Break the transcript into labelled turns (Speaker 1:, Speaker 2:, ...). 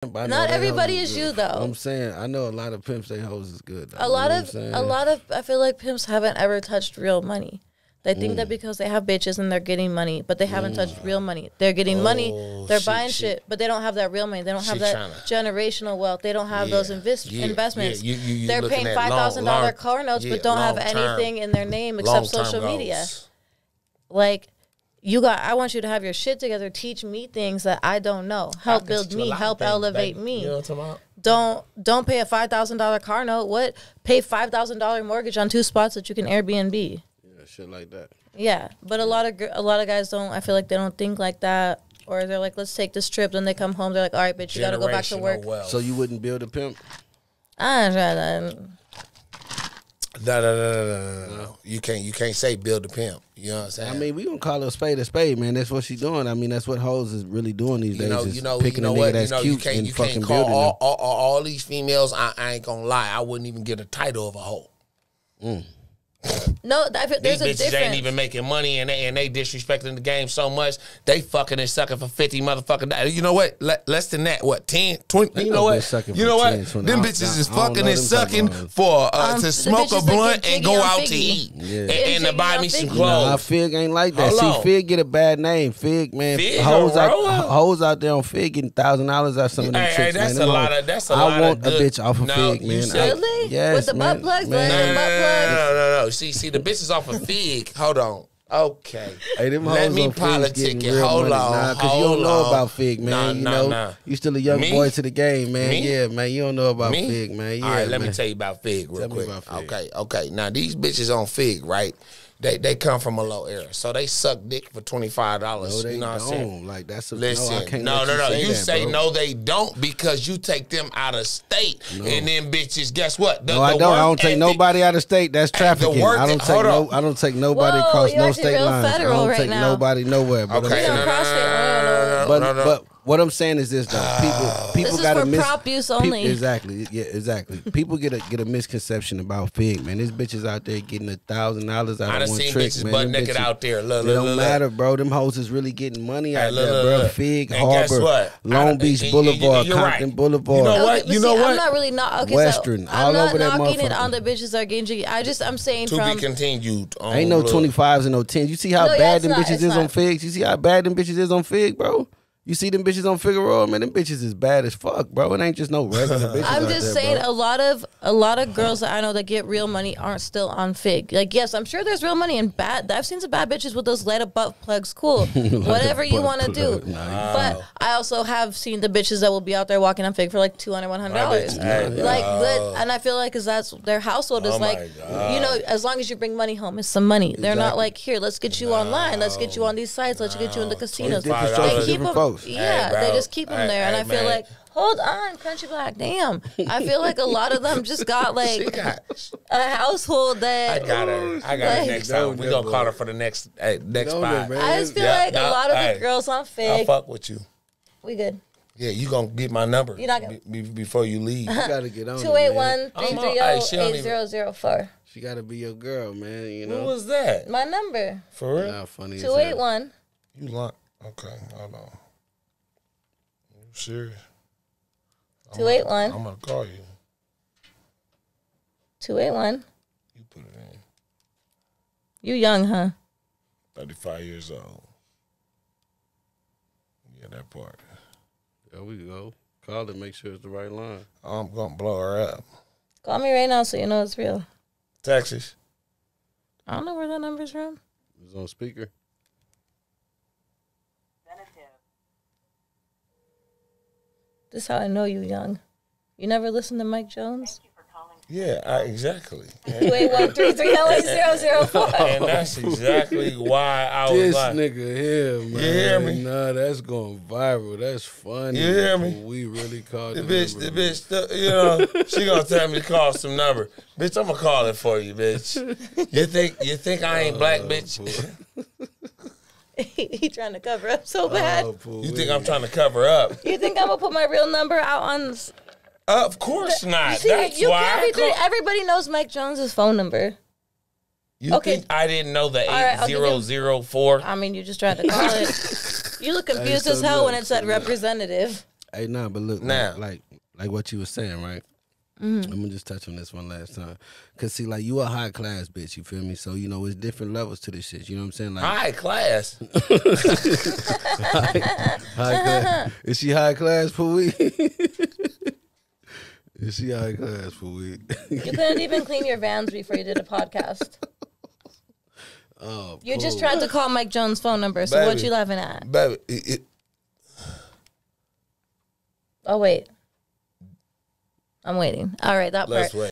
Speaker 1: pimp, I know
Speaker 2: Not everybody is
Speaker 1: good.
Speaker 2: you, though.
Speaker 1: I'm saying I know a lot of pimps. They hoes is good. Though,
Speaker 2: a
Speaker 1: You
Speaker 2: lot
Speaker 1: know
Speaker 2: of a lot of I feel like pimps haven't ever touched real money. They think
Speaker 1: Mm.
Speaker 2: that because they have bitches and they're getting money, but they haven't touched real money. They're getting money,
Speaker 3: Oh,
Speaker 2: they're
Speaker 3: she-
Speaker 2: buying
Speaker 3: she-
Speaker 2: shit, but they don't have that real money. They don't have that generational wealth. They don't have those invest-
Speaker 3: yeah,
Speaker 2: investments.
Speaker 3: yeah, you- you- you
Speaker 2: they're paying five thousand dollar car notes,
Speaker 3: yeah,
Speaker 2: but don't have anything in their name except social media.
Speaker 3: goals.
Speaker 2: Like you got, I want you to have your shit together. Teach me things that I don't know. Help build
Speaker 3: teach you a
Speaker 2: me. Help
Speaker 3: things,
Speaker 2: elevate
Speaker 3: baby.
Speaker 2: me
Speaker 3: You know what I'm talking about?
Speaker 2: don't don't pay a five thousand dollar car note. What pay five thousand dollar mortgage on two spots that you can Airbnb?
Speaker 1: yeah, shit like that.
Speaker 2: Yeah, but a lot of a lot of guys don't. I feel like they don't think like that, or they're like, let's take this trip. Then they come home, they're like, all right, bitch, you gotta go back to work.
Speaker 3: wealth.
Speaker 1: So you wouldn't build a pimp?
Speaker 2: Ah, nah, nah,
Speaker 3: No, no, no, no, no, no, no. You can't, you can't say build a pimp. You know what I'm saying?
Speaker 1: I mean, we gonna call her a spade a spade, man. That's what she doing. I mean, that's what hoes is really doing these days.
Speaker 3: you
Speaker 1: know,
Speaker 3: you know,
Speaker 1: picking
Speaker 3: you know
Speaker 1: a nigga
Speaker 3: what? You
Speaker 1: that's
Speaker 3: know, you
Speaker 1: cute
Speaker 3: can't,
Speaker 1: and
Speaker 3: you
Speaker 1: fucking
Speaker 3: can't call
Speaker 1: building
Speaker 3: all, all, all, all these females. I, I ain't gonna lie. I wouldn't even get a title of a hoe. Mm.
Speaker 2: No. I feel,
Speaker 3: These
Speaker 2: there's a
Speaker 3: bitches
Speaker 2: difference.
Speaker 3: ain't even making money and they and they disrespecting the game so much. They fucking and sucking for 50 motherfucking dollars. You know what? Le- less than that. What, 10, 20? You know what? You know what?
Speaker 1: 10, 20.
Speaker 3: Them bitches is fucking
Speaker 1: know
Speaker 3: and
Speaker 1: them type of
Speaker 3: sucking for uh,
Speaker 2: Um,
Speaker 3: to smoke a blunt and go
Speaker 2: on
Speaker 3: out to eat.
Speaker 1: Yeah.
Speaker 3: And, and to buy me some
Speaker 2: Figgy.
Speaker 3: clothes.
Speaker 1: Nah, Fig ain't like that.
Speaker 3: Hold
Speaker 1: See,
Speaker 3: on.
Speaker 1: Fig get a bad name. Fig, man,
Speaker 3: Fig
Speaker 1: hoes out, hoes out there on Fig getting thousand dollars out of some of them
Speaker 3: Hey, hey,
Speaker 1: chicks,
Speaker 3: that's
Speaker 1: man.
Speaker 3: a lot of- that's a
Speaker 1: I
Speaker 3: lot of
Speaker 1: want a bitch off of Fig, man. I-
Speaker 2: Really?
Speaker 1: yes,
Speaker 2: With the
Speaker 1: man,
Speaker 2: butt plugs,
Speaker 1: man.
Speaker 2: the
Speaker 3: No, no, no,
Speaker 2: plugs.
Speaker 3: No. See, see, the bitches off of Fig. Hold on. Okay.
Speaker 1: Hey, them
Speaker 3: Let
Speaker 1: hoes
Speaker 3: me
Speaker 1: on Fig
Speaker 3: politic
Speaker 1: getting
Speaker 3: it. Hold
Speaker 1: money.
Speaker 3: on.
Speaker 1: Nah, cause you
Speaker 3: hold
Speaker 1: don't know
Speaker 3: on.
Speaker 1: about Fig, man.
Speaker 3: Nah,
Speaker 1: you
Speaker 3: nah,
Speaker 1: know,
Speaker 3: nah.
Speaker 1: you still a young
Speaker 3: Me?
Speaker 1: boy to the game, man.
Speaker 3: Me?
Speaker 1: Yeah, man. You don't know about
Speaker 3: Me?
Speaker 1: Fig, man. Yeah,
Speaker 3: All right, let me tell you about Fig real
Speaker 1: Tell me
Speaker 3: quick.
Speaker 1: about Fig.
Speaker 3: Okay, okay. Now these bitches on Fig, right? They they come from a low era, so they suck dick for twenty five dollars.
Speaker 1: No, they
Speaker 3: you know what I'm saying?
Speaker 1: don't. Like that's a
Speaker 3: Listen,
Speaker 1: no. I can't
Speaker 3: no, no,
Speaker 1: you
Speaker 3: no.
Speaker 1: Say
Speaker 3: You
Speaker 1: that,
Speaker 3: say no, they don't because you take them out of state, and then bitches, guess what? The,
Speaker 1: No, I don't. I don't take
Speaker 3: ethic-
Speaker 1: nobody out of state. That's trafficking.
Speaker 3: work
Speaker 1: I don't take no. I don't take nobody
Speaker 2: Whoa,
Speaker 1: across no state
Speaker 2: real
Speaker 1: lines. I don't
Speaker 2: right
Speaker 1: take
Speaker 2: now.
Speaker 1: nobody nowhere. But
Speaker 3: Okay,
Speaker 1: I'm
Speaker 3: no, no,
Speaker 2: cross
Speaker 3: no,
Speaker 2: it.
Speaker 3: no, no, no, no,
Speaker 1: but
Speaker 3: no, no.
Speaker 1: but what I'm saying is this though. People ah. people
Speaker 2: This is
Speaker 1: got a
Speaker 2: for
Speaker 1: mis-
Speaker 2: prop use
Speaker 1: peop-
Speaker 2: only.
Speaker 1: exactly. Yeah, exactly. people get a get a misconception about Fig, man. This bitches out there getting a thousand dollars out
Speaker 3: I
Speaker 1: of
Speaker 3: done
Speaker 1: one
Speaker 3: seen
Speaker 1: trick,
Speaker 3: bitches
Speaker 1: man.
Speaker 3: butt
Speaker 1: Them
Speaker 3: naked
Speaker 1: bitches-
Speaker 3: out there. Look,
Speaker 1: It
Speaker 3: look,
Speaker 1: don't
Speaker 3: look,
Speaker 1: matter,
Speaker 3: look.
Speaker 1: bro. Them hoes is really getting money
Speaker 3: Hey,
Speaker 1: out
Speaker 3: look,
Speaker 1: there, bro.
Speaker 3: look.
Speaker 1: Fig,
Speaker 3: And guess
Speaker 1: Harbor,
Speaker 3: what?
Speaker 1: Long
Speaker 3: done-
Speaker 1: Beach
Speaker 3: y- y-
Speaker 1: Boulevard,
Speaker 3: you're right.
Speaker 1: Compton Boulevard.
Speaker 3: You know
Speaker 2: Okay,
Speaker 3: what? You know
Speaker 2: see,
Speaker 3: what?
Speaker 2: I'm not really not okay.
Speaker 1: Western,
Speaker 2: so I'm
Speaker 1: all
Speaker 2: not knocking it on the bitches are getting jiggy. I just I'm saying
Speaker 3: To
Speaker 2: from
Speaker 3: be continued.
Speaker 1: Ain't no 25s and no 10s. You see how bad them bitches is on. Figs? You see how bad them bitches is on Fig, bro? You see them bitches on Figueroa, man. Them bitches is bad as fuck, bro. It ain't just no regular bitches.
Speaker 2: I'm just
Speaker 1: there,
Speaker 2: saying
Speaker 1: bro.
Speaker 2: a lot of a lot of girls that I know that get real money aren't still on Fig. Like yes, I'm sure there's real money and bad. I've seen some bad bitches with those light up butt plugs. Cool, whatever you want to do.
Speaker 1: plug.
Speaker 2: But I also have seen the bitches that will be out there walking on Fig for like 200 100 dollars. Like, but and I feel like because that's their household is
Speaker 3: Oh
Speaker 2: like,
Speaker 3: God.
Speaker 2: you know, as long as you bring money home, it's some money. They're not like here, let's get you online, let's get you on these sites, let's get you in the casinos.
Speaker 1: different
Speaker 3: strokes
Speaker 2: They
Speaker 3: for
Speaker 2: keep
Speaker 1: different
Speaker 2: 'em-
Speaker 1: folks.
Speaker 2: Yeah,
Speaker 3: Hey,
Speaker 2: they just keep them
Speaker 3: Hey,
Speaker 2: there, and
Speaker 3: hey,
Speaker 2: I feel like. Hold on, country black. Damn, I feel like a lot of them just got like
Speaker 3: got.
Speaker 2: a household
Speaker 3: I
Speaker 2: that.
Speaker 3: got her. I got her
Speaker 2: Like-
Speaker 3: next time. We
Speaker 1: that
Speaker 3: gonna call her for the next hey, next spot.
Speaker 1: man.
Speaker 2: I just feel
Speaker 3: Yeah,
Speaker 2: like
Speaker 3: nah,
Speaker 2: a lot of
Speaker 3: hey,
Speaker 2: the girls on
Speaker 3: fake.
Speaker 2: I'll
Speaker 3: fuck with you.
Speaker 2: We good.
Speaker 3: Yeah, you gonna get my number.
Speaker 2: You're not gonna-
Speaker 3: be, be- before you leave.
Speaker 1: You gotta get on. it,
Speaker 2: Two eight
Speaker 1: man.
Speaker 2: one three
Speaker 3: I'm on-
Speaker 2: three oh,
Speaker 3: hey,
Speaker 2: zero
Speaker 3: she don't
Speaker 2: eight
Speaker 3: even-
Speaker 2: zero zero four.
Speaker 1: She gotta be your girl, man. You
Speaker 3: Who
Speaker 1: know.
Speaker 3: was that?
Speaker 2: My number
Speaker 3: For real?
Speaker 1: Nah, funny. as
Speaker 2: two eight
Speaker 1: hell.
Speaker 2: one.
Speaker 3: You like? Okay, hold on. You serious?
Speaker 2: Two eight one.
Speaker 3: I'm gonna call you.
Speaker 2: Two eight one.
Speaker 3: You put it in.
Speaker 2: You young, huh?
Speaker 3: 35 years old. Yeah, that part.
Speaker 1: There we go. Call it. Make sure it's the right line.
Speaker 3: I'm gonna blow her up.
Speaker 2: Call me right now so you know it's real.
Speaker 3: Texas.
Speaker 2: I don't know where that number's from.
Speaker 1: It's on speaker.
Speaker 2: This is how I know you young. You never listen to Mike Jones?
Speaker 3: Yeah, I, exactly. And,
Speaker 2: Two oh, eight one three three zero zero four.
Speaker 3: and that's exactly why I was
Speaker 1: This
Speaker 3: like,
Speaker 1: nigga here, man.
Speaker 3: You hear me?
Speaker 1: Nah, that's going viral. That's funny.
Speaker 3: You hear me?
Speaker 1: We really called
Speaker 3: the
Speaker 1: the
Speaker 3: bitch, the bitch, the, you know, she gonna tell me to call some number. Bitch, I'm gonna call it for you, bitch. You think you think I ain't black, uh, bitch?
Speaker 2: he, he trying to cover up so oh, bad.
Speaker 1: Oh,
Speaker 3: You think I'm trying to cover up?
Speaker 2: You think I'm gonna put my real number out on? s-
Speaker 3: Of course not.
Speaker 2: See,
Speaker 3: That's
Speaker 2: you
Speaker 3: why
Speaker 2: can't be.
Speaker 3: call-
Speaker 2: Everybody knows Mike Jones's phone number.
Speaker 3: You
Speaker 2: Okay.
Speaker 3: think I didn't know the
Speaker 2: eight zero
Speaker 3: zero four?
Speaker 2: I'll give
Speaker 3: zero
Speaker 2: you-
Speaker 3: zero four?
Speaker 2: I mean, you just tried to call it. You look confused
Speaker 1: so
Speaker 2: as hell when it said
Speaker 1: so
Speaker 2: representative.
Speaker 1: Hey, nah, but look,
Speaker 3: Now.
Speaker 1: like, like like what you were saying, right?
Speaker 2: Mm-hmm.
Speaker 1: I'm gonna just touch on this one last time, cause see, like you a high class bitch, you feel me? So you know, it's different levels to this shit. You know what I'm saying? Like
Speaker 3: High class.
Speaker 1: high class. Is she high class for weed? Is she high class for weed?
Speaker 2: You couldn't even clean your vans before you did a podcast.
Speaker 1: oh,
Speaker 2: You just tried to call Mike Jones' phone number. So what you laughing at?
Speaker 3: Baby, it, it,
Speaker 2: Oh wait, I'm waiting. All right, that
Speaker 3: let's
Speaker 2: part.
Speaker 3: wait.